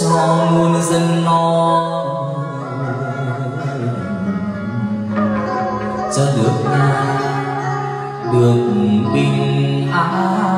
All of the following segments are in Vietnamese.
cho muôn dân no cho được nhà được bình an.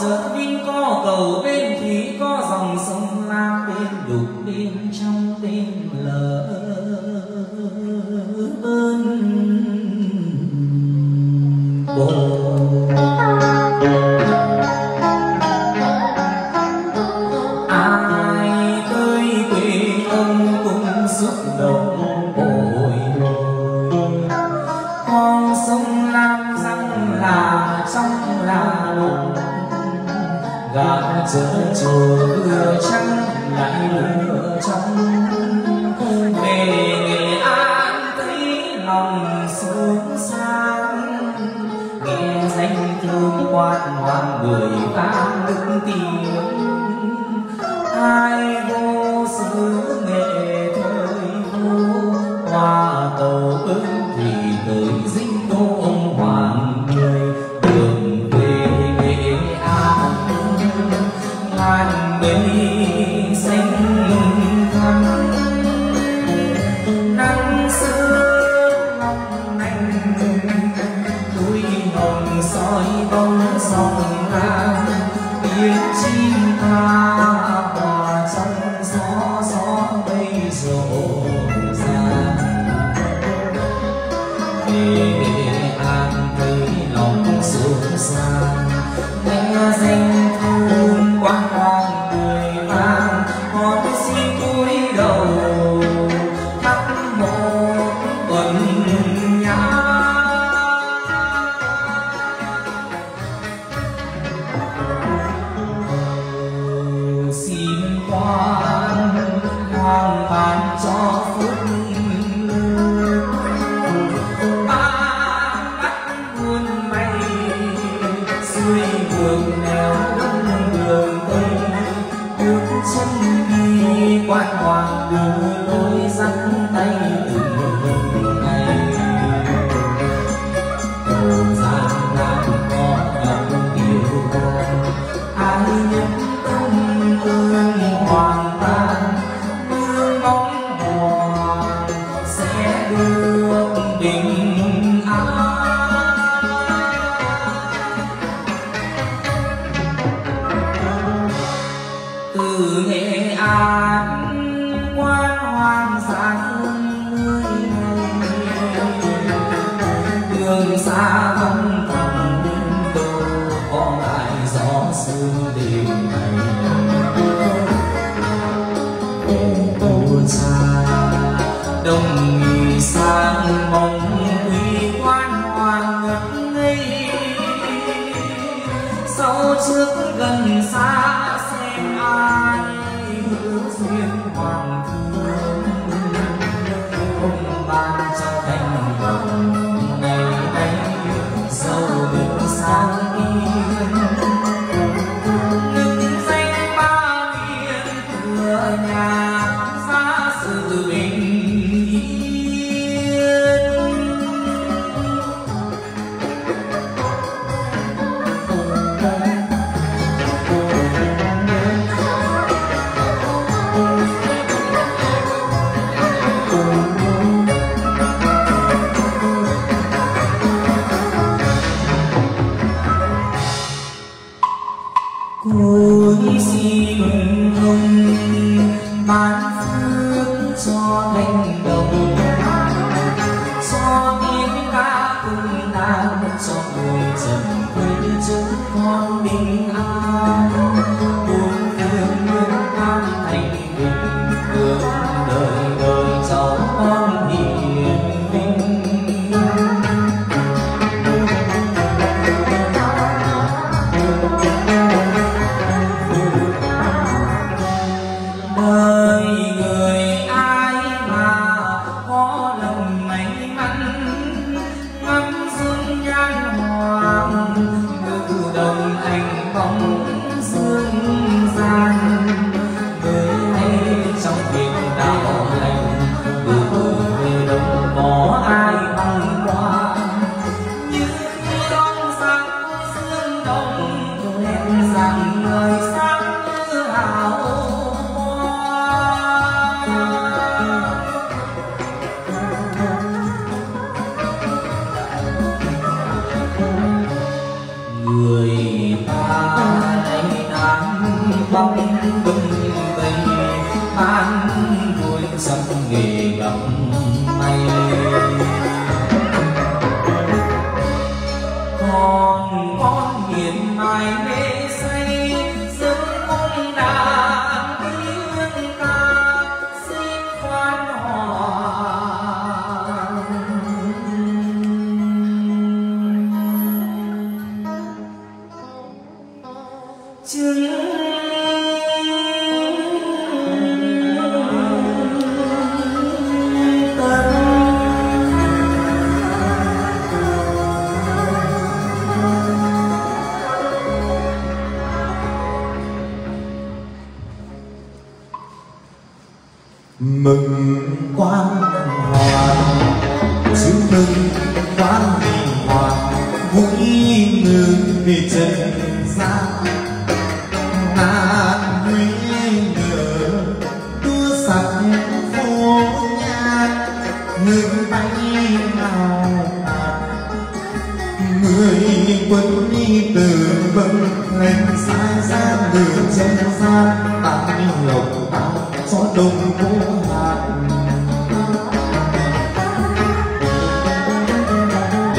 chợt vinh có cầu bên thủy có dòng sông lam bên đục bên trong bên lờ. Bơn bồ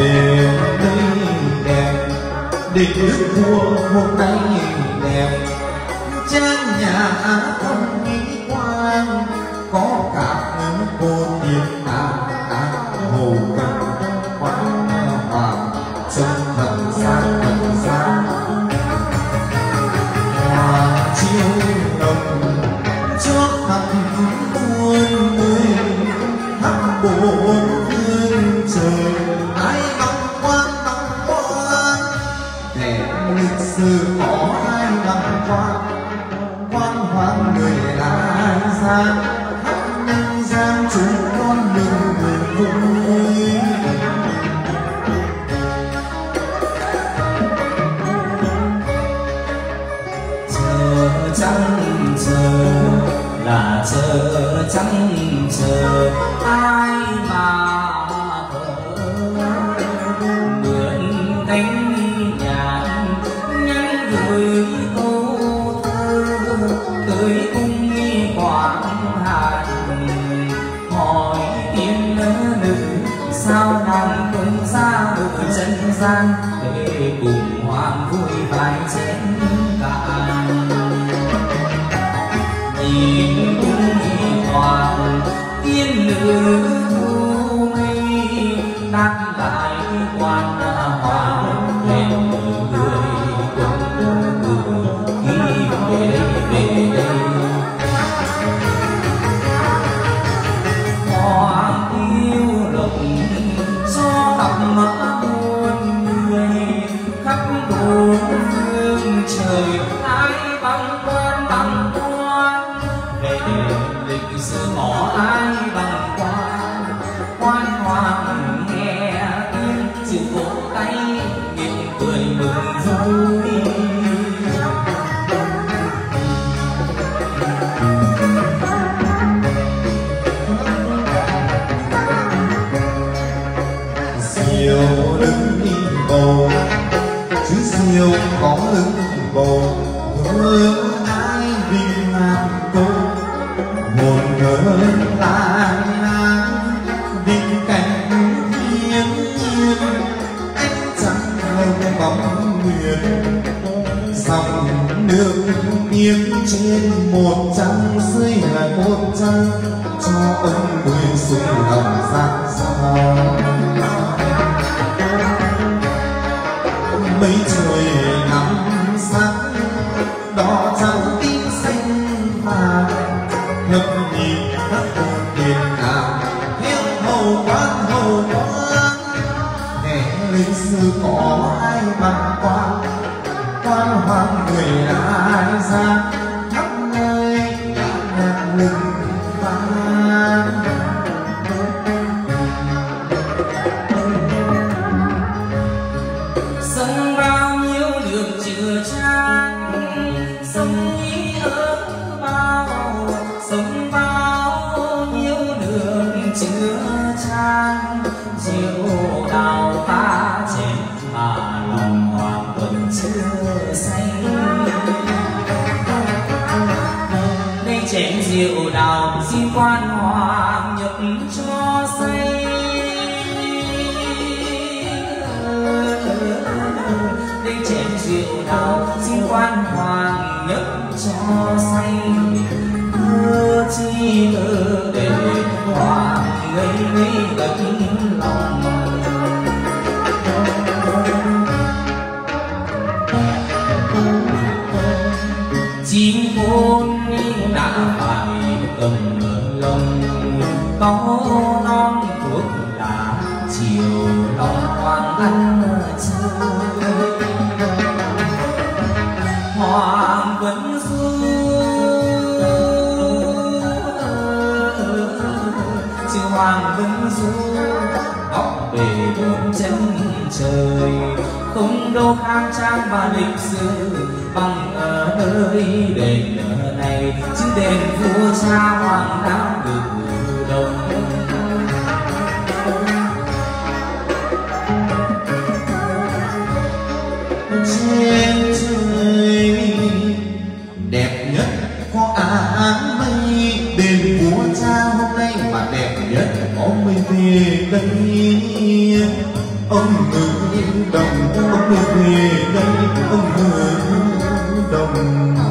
đều đây đẹp để nước vua hôm nay đẹp trang nhà không nghĩ quan, có cả những cô tiên tàng tàng hồ hạ khắp gian chúng con mình vui chờ trăng chờ là chờ trăng chờ ai khang trang và lịch sử, bằng ở nơi đền này. Chứ đền vua cha hoàng đạo về đây ông hương đồng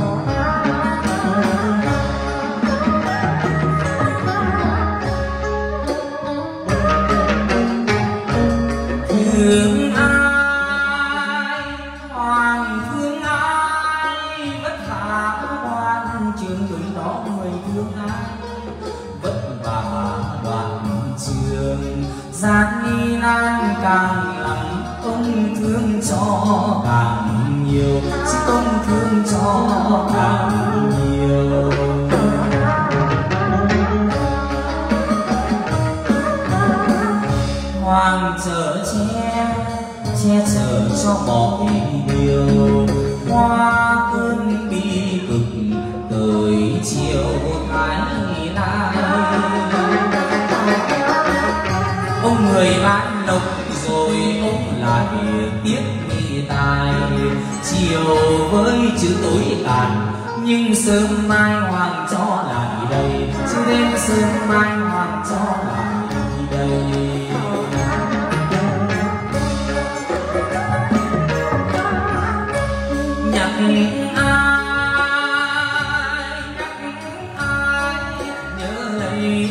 đầy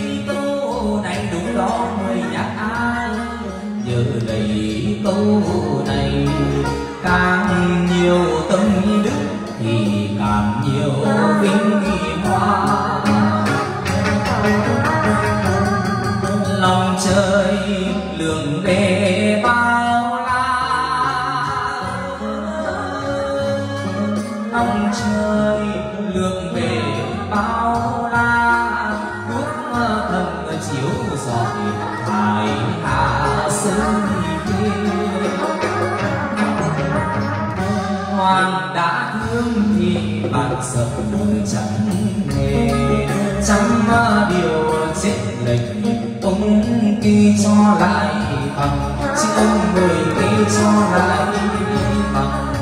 này đúng đó mới nhắc ai. Nhớ đầy câu này, càng nhiều tâm đức thì càng nhiều vinh hoa. Lòng trời lường đêm bạn sợ đời chẳng hề chẳng điều chết lệch, ông kỳ cho lại bằng. Chứ ông người kỳ cho lại bằng.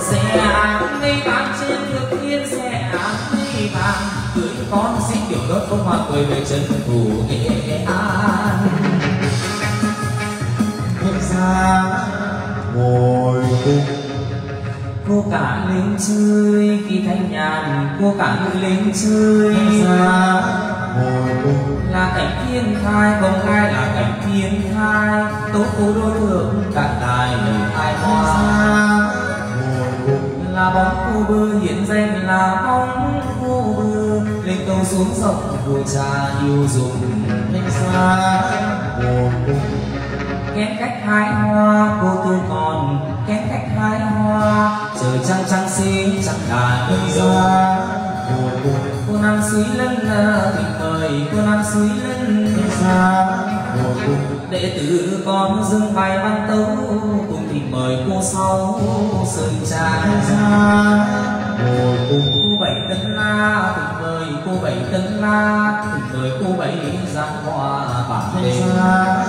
Xe áng đi vàng trên ngược thiên xe áng đi vàng cưới con xin kiểu đốt bông hoa cười về chân phủ nghệ an. Hết ra ngồi cùng cô cả lên chơi khi thanh nhàn cô cả lên chơi ra ngồi cùng là cảnh thiên thai bồng lai là cảnh thiên thai. Tố cô đô thượng cả đài lời hai hết hoa ra là bóng cô bơ hiện danh là bóng cô bơ. Lên cầu xuống sông đùa trà yêu dùng. Hết ra ngồi cùng kém cách hai hoa, cô tư còn kém cách hai hoa. Trời trăng trăng xin chẳng là đời ra. Cô nam suý lên thì mời cô nam suý lên thì ra. Ngồi cùng đệ tử con dâng bài văn tấu, cùng thì mời cô sau sơn trà ra. Cô bảy tân la, thì mời cô bảy tân la, thì mời cô bảy giang hoa bản hết đề. ra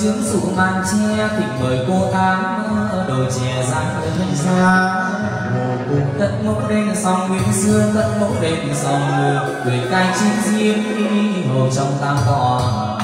chứng dụ màn che thỉnh mời cô tám đồi chè giang thân xa ra ngồi tận mẫu đền song nguyễn xưa, tận mẫu đen song người cai chín diên hồ trong tam cỏ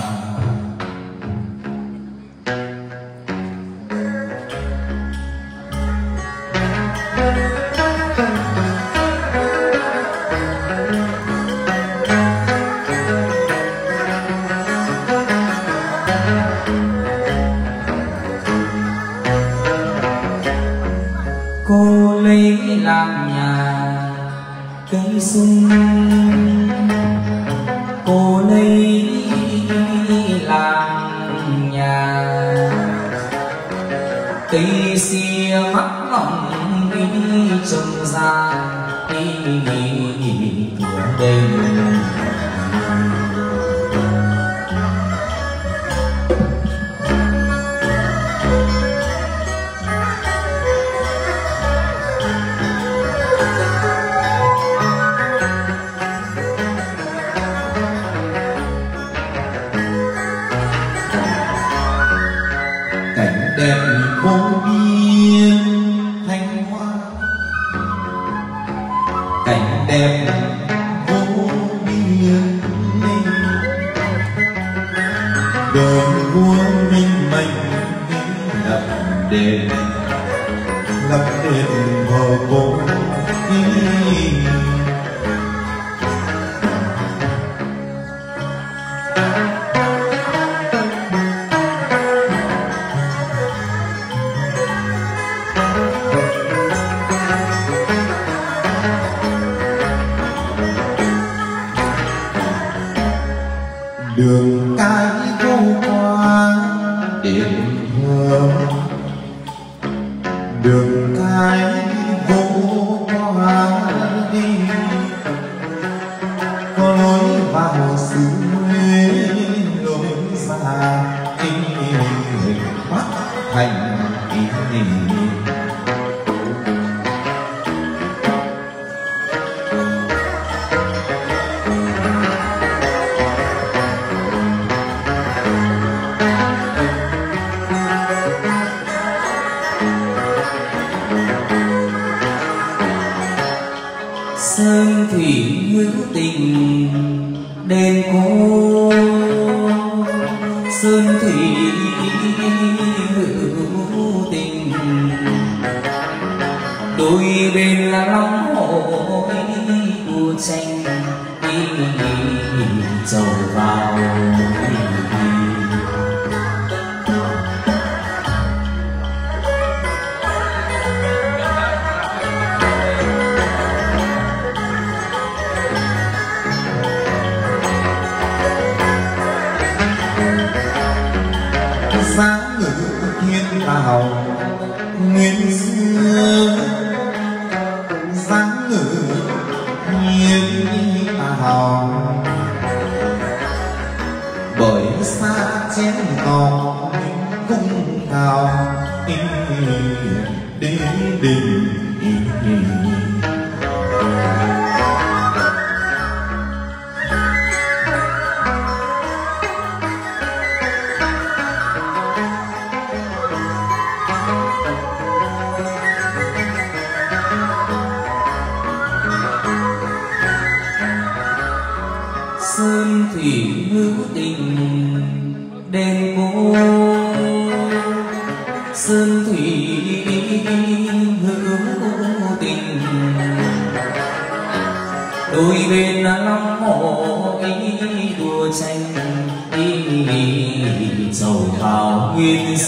đi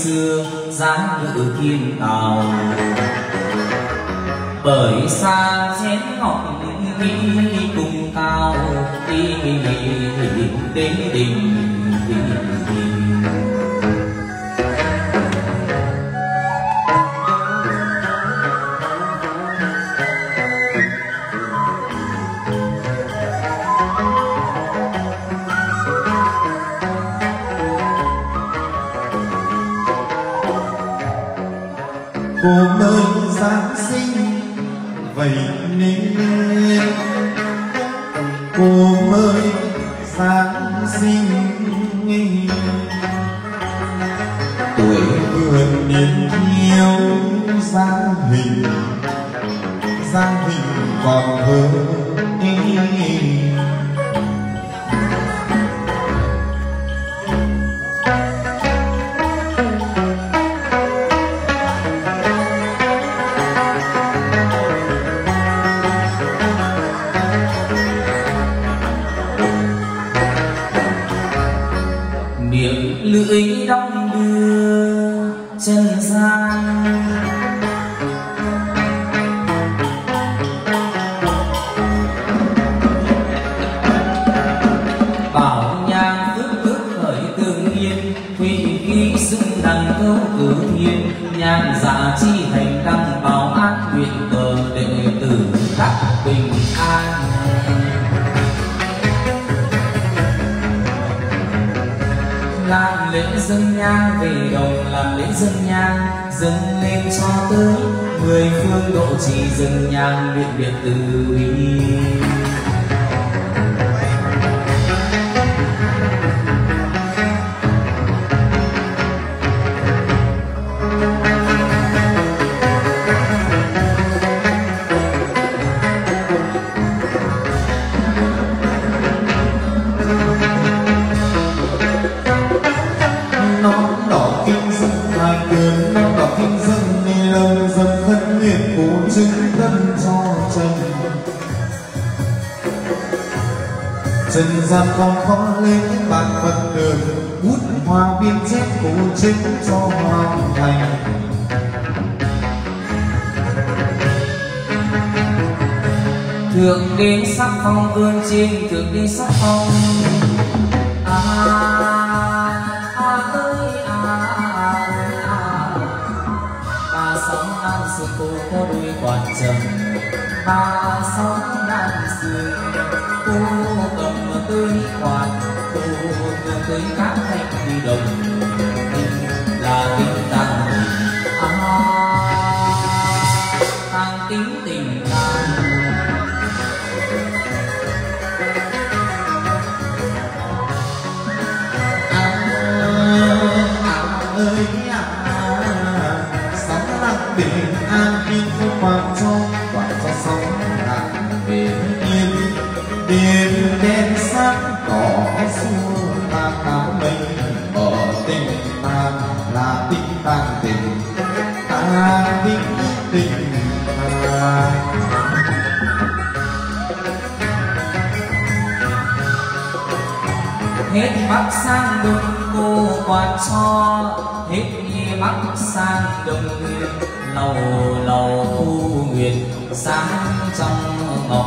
xưa giá ngự thiên tàu. Bởi xa chén ngọc nghĩ cùng cao đi đến đình cô ơi trần gian còn khó lên bàn phật đường. Bút hoa biên chép cổ trên cho hoàn thành. Thượng đế sắc phong vươn trên thượng đế sắc phong. À, à ơi à, à. à, à. ba sóng an sự cô có đôi quạt trầm. Ba sóng tươi hoạt cô tới các thanh đi đồng. Là tình tàng sang đông cô quạt cho hết bắc sang đông lầu lầu thu nguyệt sáng trong ngọc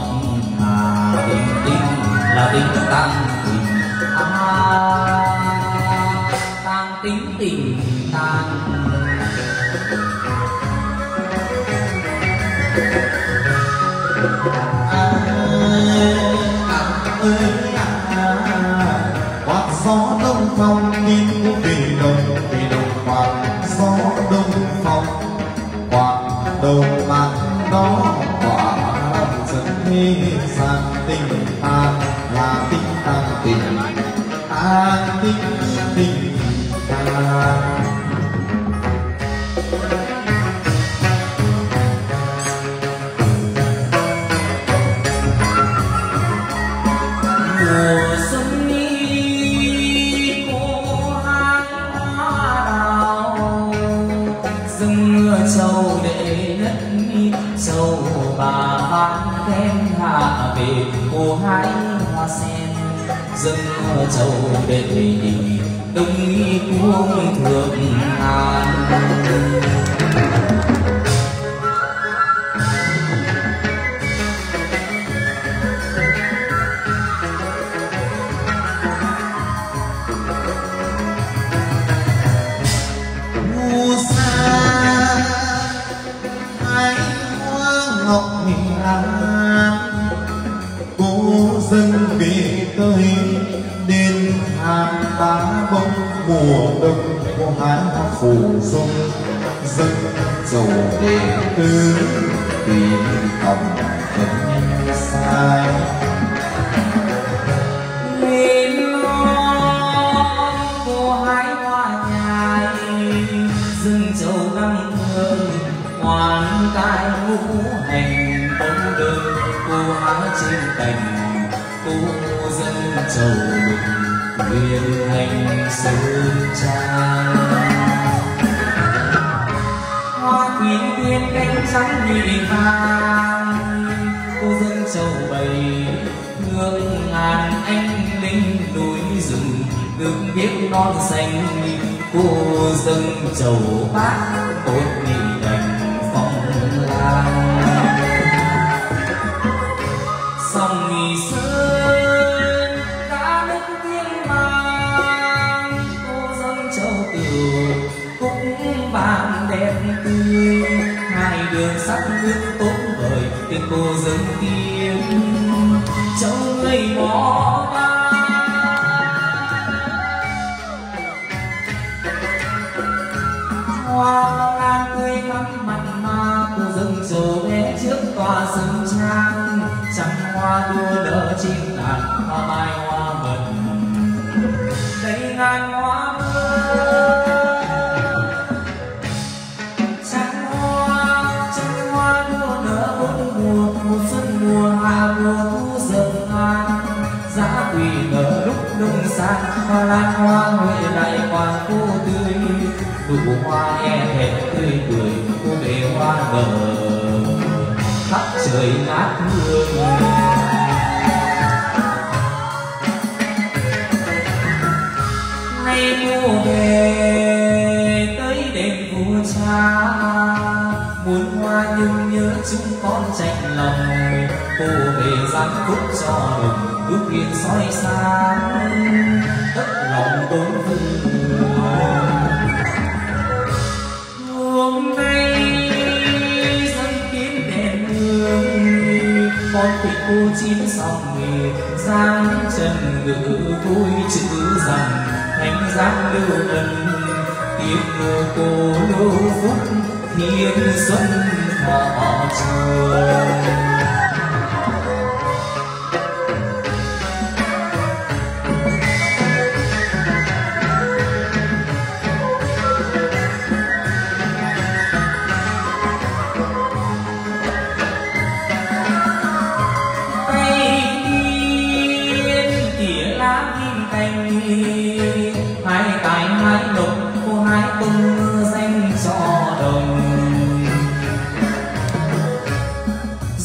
quạt đầu bạc đó quả dẫn thế sang tình an là tình an tình an tình tình an châu để thầy đông y cuông thượng ngàn đông có hái phủ dung dân dầu đệ tư tìm tầm thân sai. Lên non cô hái hoa nhài rừng trầu năm thơm, hoàn cai ngũ hành bóng đơn cô hái trên cành, cô dân trầu huyền hành sơn trang hoa thủy tiên cánh trắng nhụy vàng cô dân châu bầy ngưỡng ngàn anh linh núi rừng được biết non xanh cô dân châu bác sắc nước tốt vời tiếng cô dân đi. Sang hoa lan hoa người lại còn cô tươi đủ hoa nghe thẹn tươi cười cô bé hoa nở khắp trời ngát hương nay cô về tới đêm vua cha muốn hoa nhưng nhớ chúng con chạnh lòng cô về giáng phúc cho đồng ước yên soi sáng lòng bốn phương hôm nay dân kiếm đèn hương, con thịt cô chín xong nghề giang trần ngữ vui chữ rằng thanh giang lưu ân tiếng cô lưu phúc thiên xuân thọ trường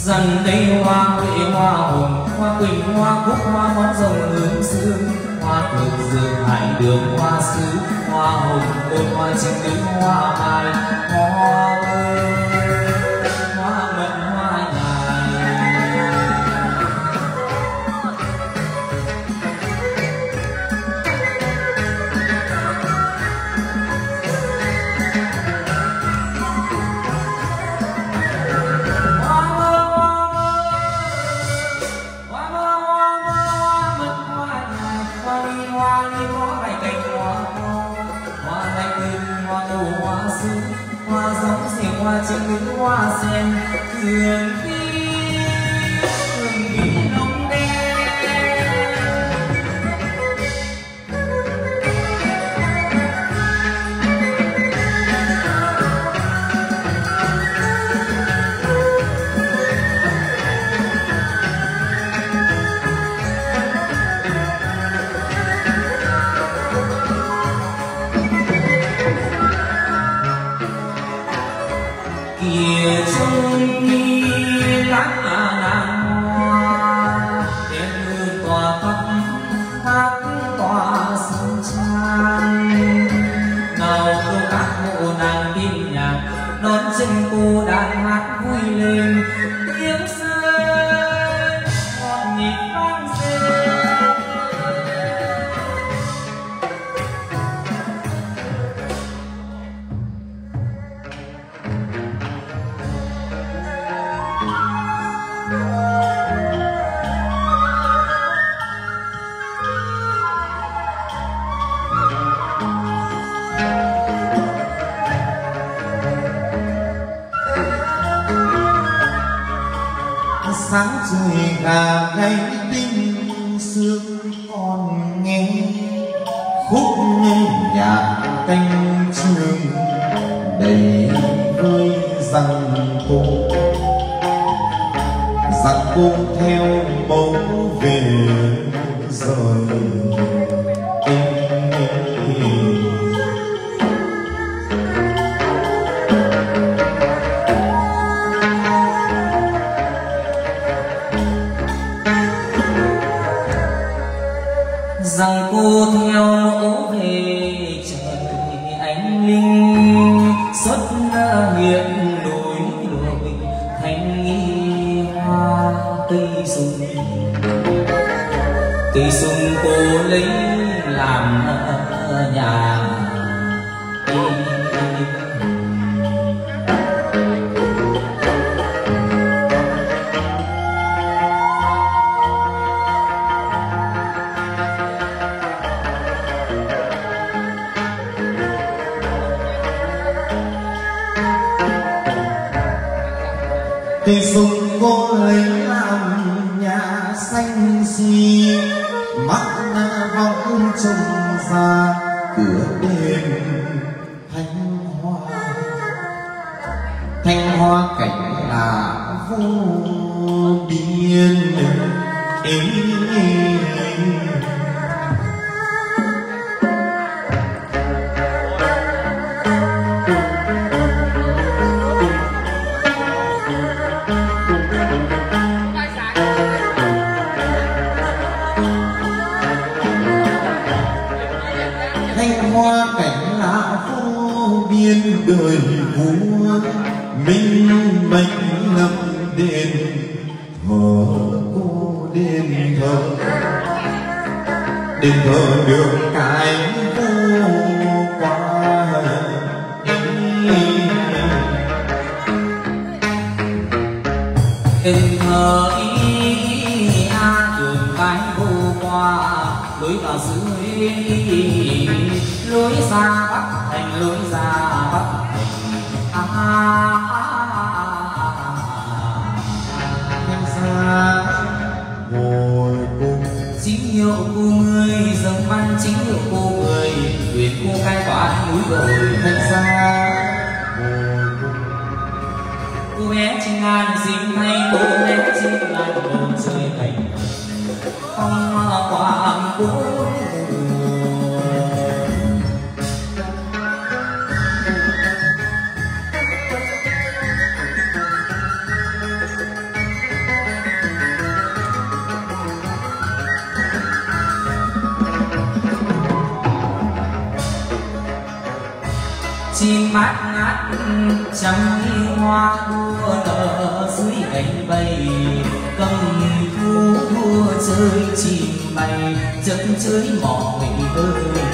dần đây hoa huệ, hoa hồng, hoa quỳnh, hoa cúc, hoa món rồng hướng dương hoa thường dương hải đường, hoa sứ, hoa hồng một hoa chim đứng hoa mai, hoa ơi. hoa sen thương canh trường đầy vui rằng cô. Rằng cô theo bóng về rồi. Lối xa bắc thành lối ra bắc thành. À, à, à, à, à. xa ngồi cùng chính hiệu cô người dâng văn chính hiệu cô người quyền cô cai quản núi đồi. Thanh xa cô bé trên ngàn dính thay cô bé trắng hoa đua nở dưới cánh bay. Cầm thu đua chơi chim bay, chân chơi mỏi ơi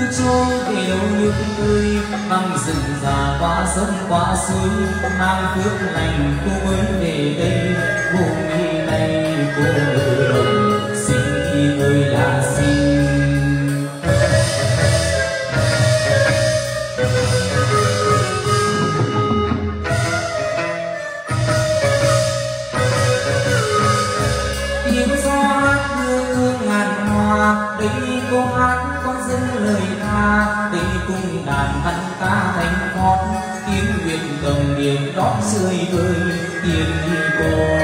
cứ trôi về đâu nước tươi băng rừng già qua sông qua suối mang phước lành cô mới về đây vùng này cô đồng xin khi ơi đã xin đón rơi ơi tiền đi bồi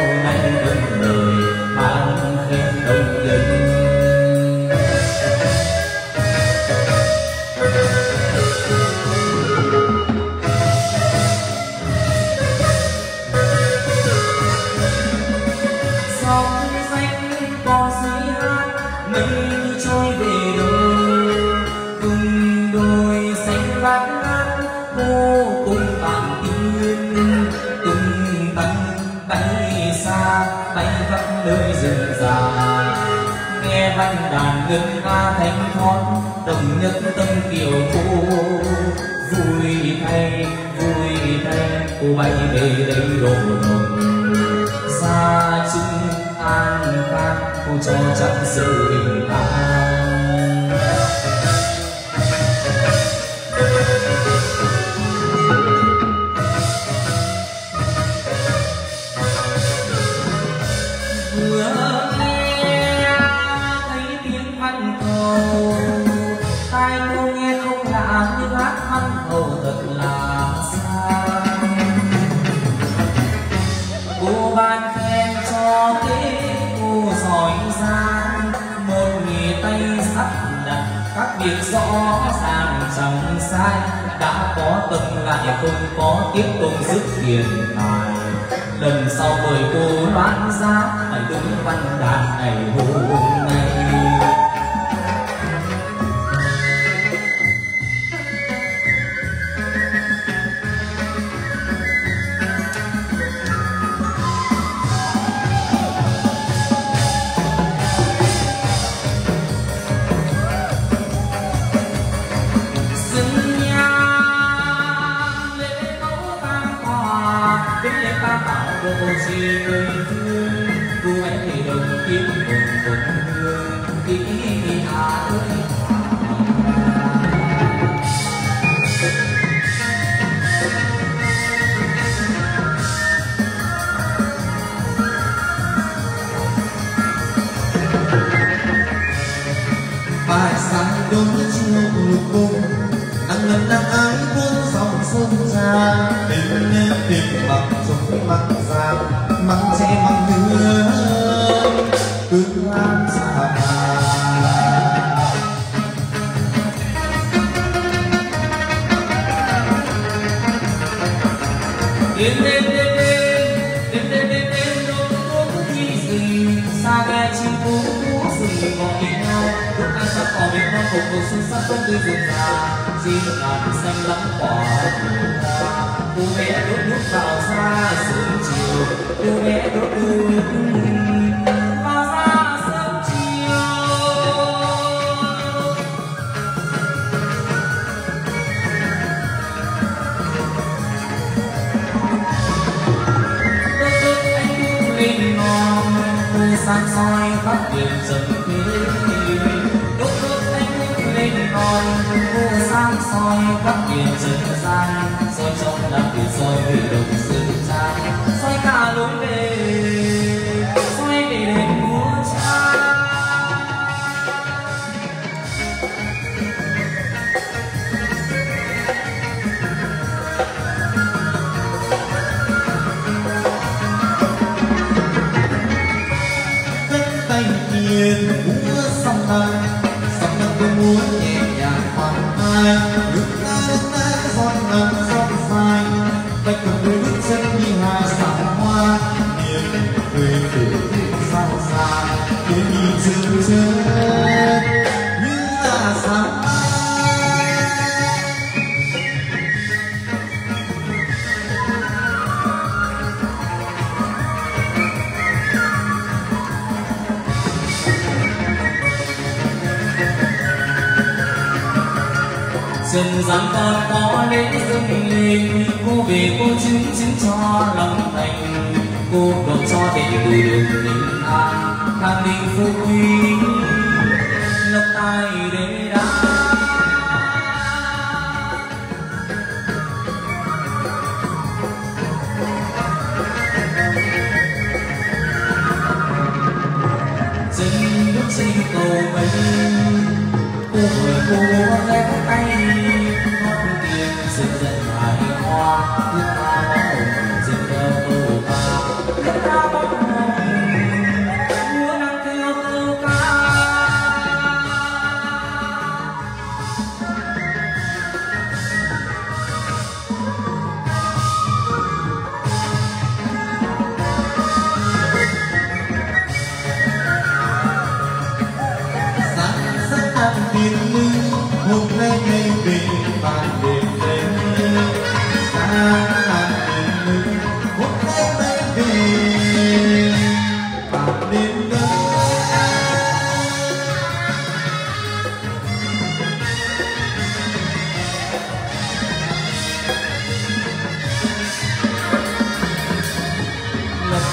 tha thanh thoát đồng nhất tâm kiều cô vui thay vui thay, cô bay về đây đổ đồng xa chung an khang, cô cho chặt sự bình an. biết rõ ràng chẳng sai, đã có từng lại không có tiếp tục dứt tiền tài lần sau mời cô đoán ra phải đứng văn đàn này hôm nay. high.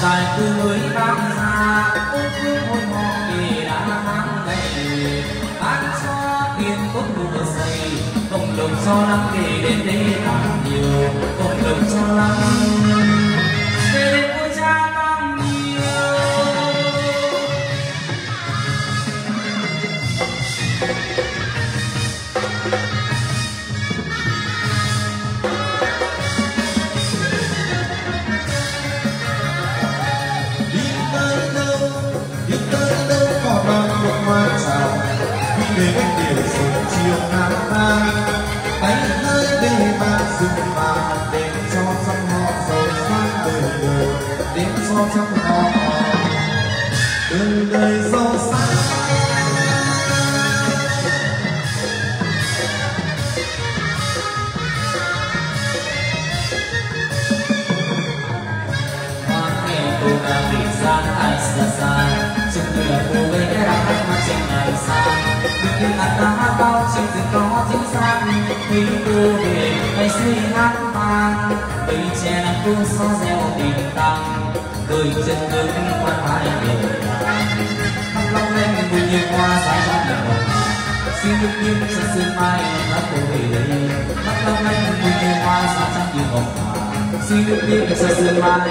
Dài từ mới bám xa ôm phương hôn mò vì đã tháng ngày bán cho tiền tốt mùa xây cộng đồng cho lắm kể đến đây càng nhiều. Cộng đồng cho lắm. Sớm chiều nam ta tay hơi để bạn dừng mà để cho trong họ giàu sang đời đời, để cho trong họ đời đời giàu sang Hãy subscribe cô kênh Ghiền Mì Gõ xa xa bỏ lỡ những cô hấp dẫn đừng ăn đá bao chừng đừng có thứ gian khi cô về Hãy suy hát mang bầy che nắng cô so gieo tình tăng đôi chân cứng quan hai đường thăng long lên mùi nhiều hoa sáng trong miệng hồng xin được những chân sương mai đã cô về đây thăng long lên mùi nhiều hoa sáng trong như hồng xin được những chân sương mai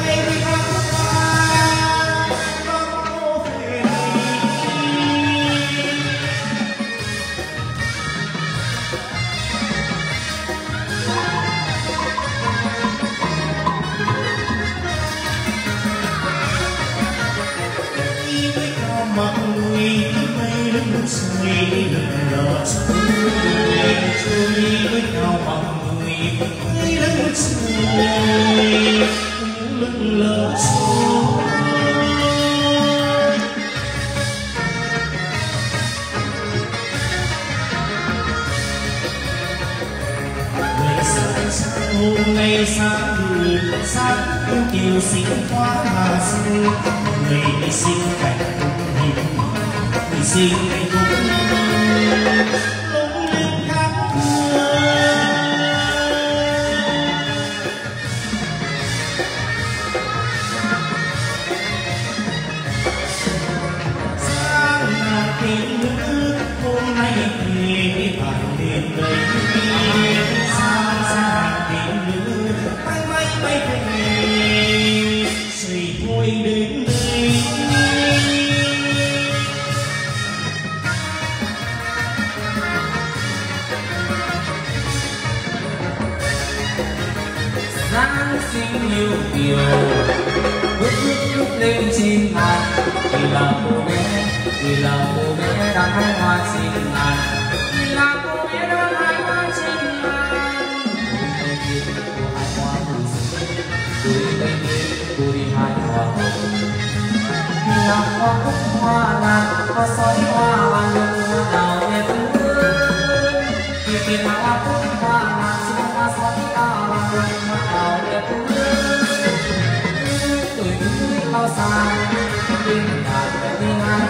sau ngày sáng người sáng yêu kiều sinh hoa hà xưa người đi sinh cảnh người sinh ngày vì là cô bé đang hái hoa ngàn vì là cô bé đang hái hoa trên ngàn tay kia cô hái hoa kia cô đi hái hoa hồng vì là hoa cúc hoa lan hoa hoa hoa đào đẹp hương. Vì là hoa cúc hoa lan xin hoa sói hoa đào đẹp hương. Tuổi núi bao xa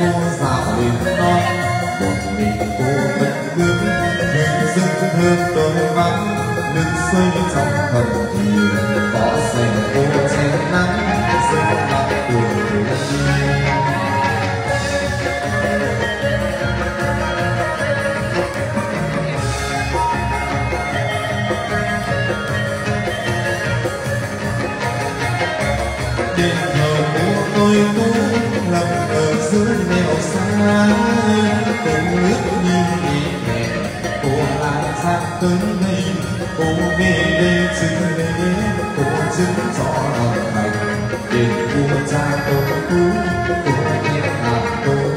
cô dạo liền non một mình cô vẫn ngước nhìn dưng thơm đôi vắng nước xuôi trong thầm thì có dành cô che nắng dưng mặt của cô giữa nẻo dưới từng nước nhìn nhẹ nhẹ cô lại ra tới đây cô nghe đây chứng lễ cô chứng rõ lòng thành đền vua cha tôi cứu, cô nghe làm tôi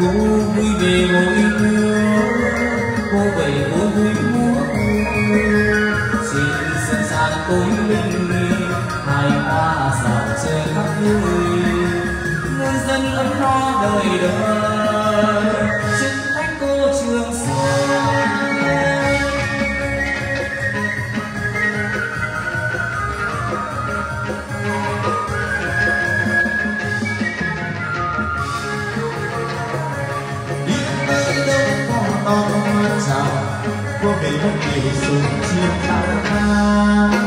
cô vui về mỗi mưa tối linh hai hoa rào chơi khắp nơi. Muôn dân ấm no đời đời chúc thánh cô trường sơn. Có về mất nhiều sương chiều ta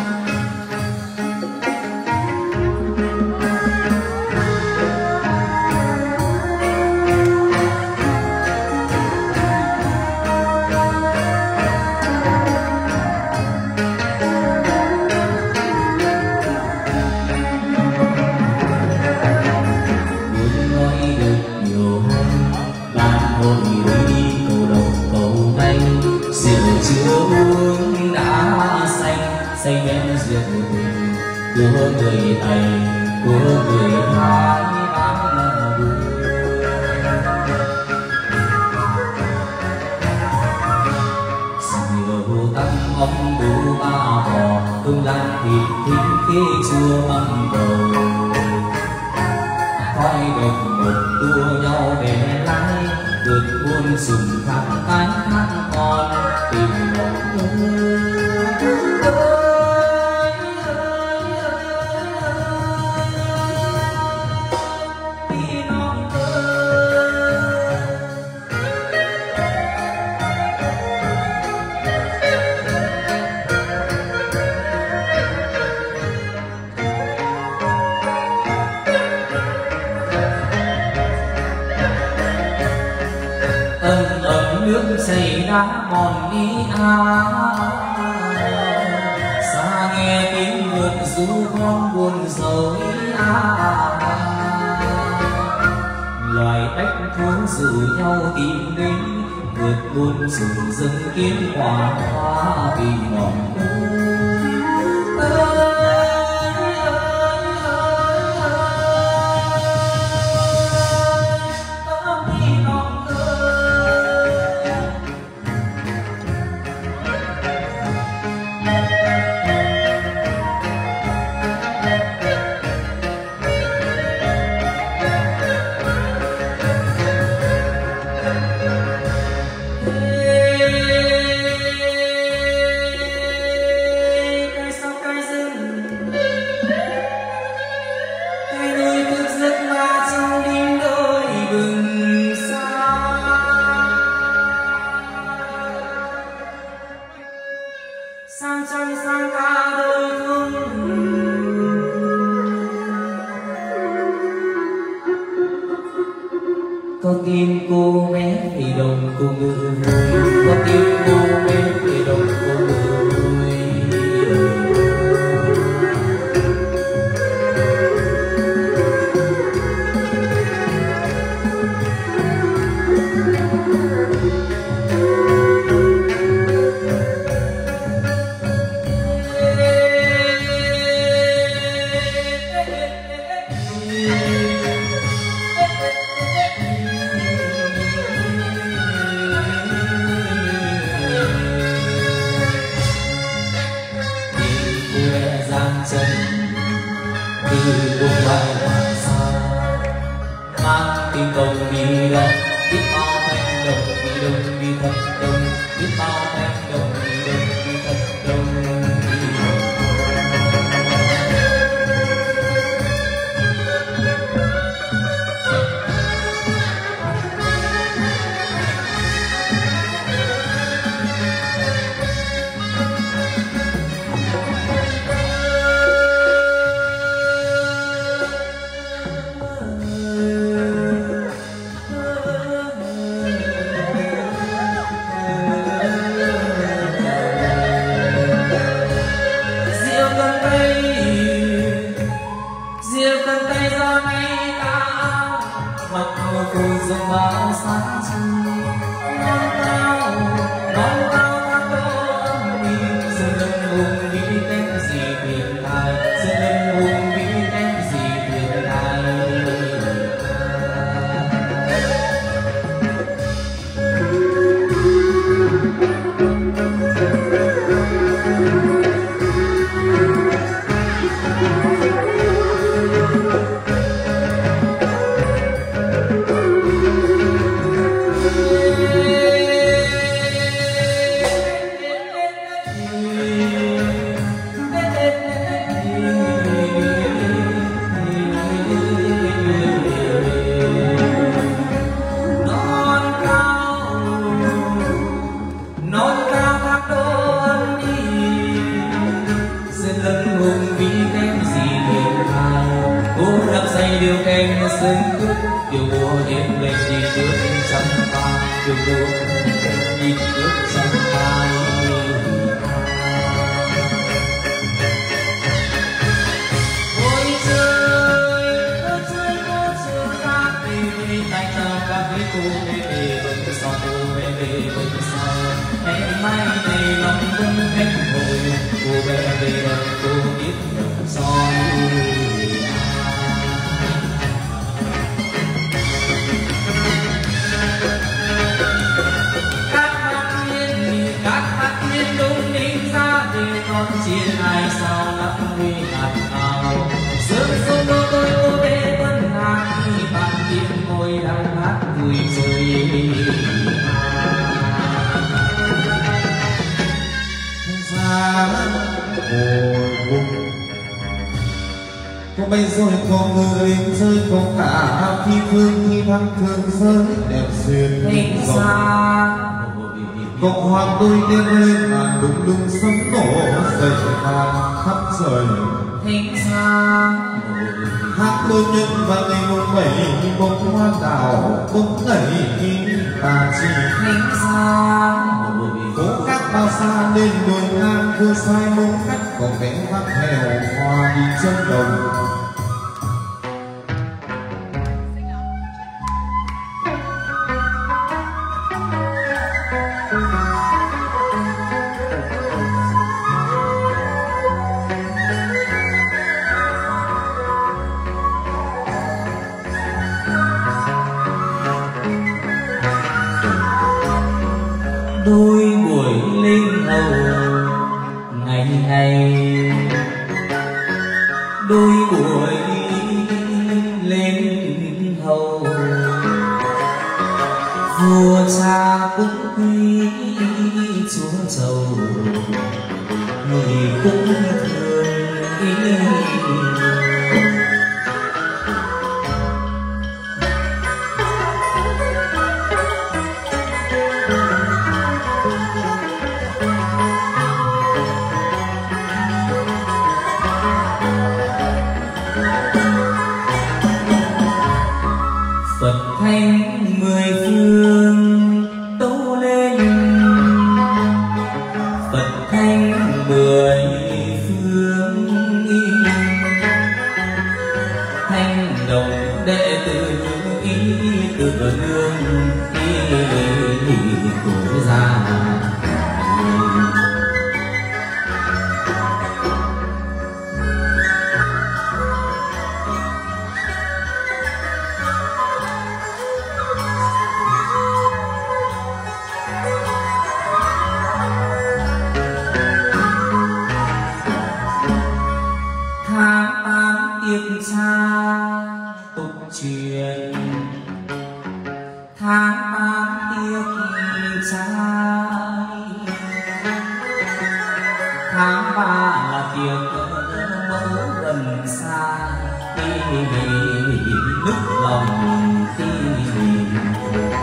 xuân và ngày mùng bảy bông hoa đào cũng nảy và chỉ khánh xa phố khác bao xa nên đôi ngang, vừa sai mông khách còn vẽ vắng hèo, hoa đi trong đồng. Tháng ba là tiệc mẫu gần xa. Nức lòng khi về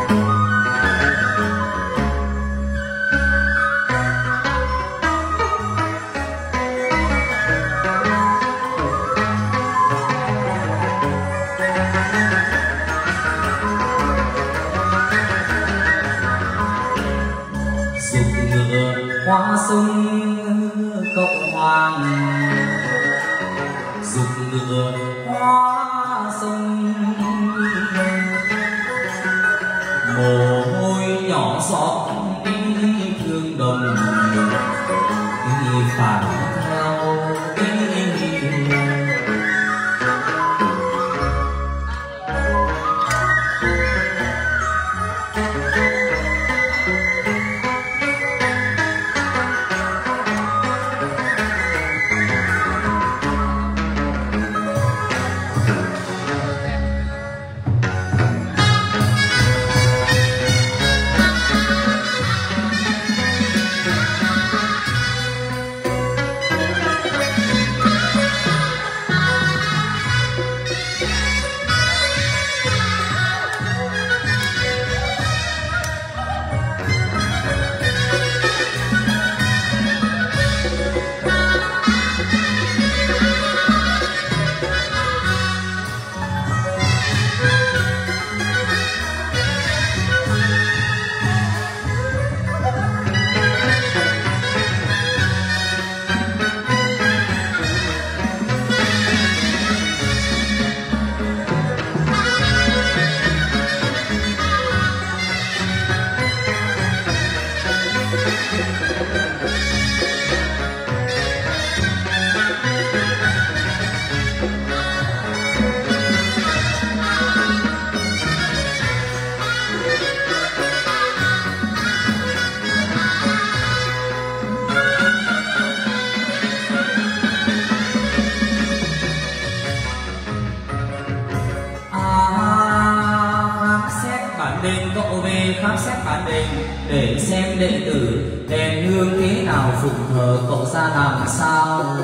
đệ tử, đèn hương thế nào phụng thờ cậu ra làm sao?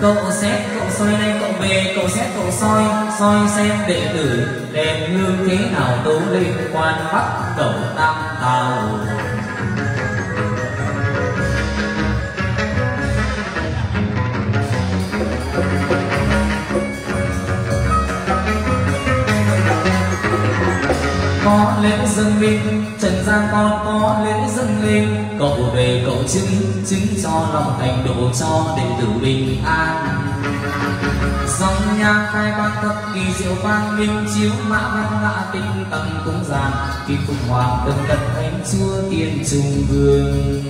Cậu xét cậu soi đây, cậu về, cậu xét cậu soi soi xem đệ tử, đèn hương thế nào tấu lên quan bắt cậu tam tàu. Có lễ dâng linh, trần gian con có lễ dâng linh. Cậu về, cậu chứng chứng cho lòng thành độ cho đệ tử bình an. Dòng nhạc khai ban thập kỳ diệu vang minh, chiếu mã văn ngã tinh tầng cúng giàn kim phụng hoàng tân tật thánh chúa tiên trung vương.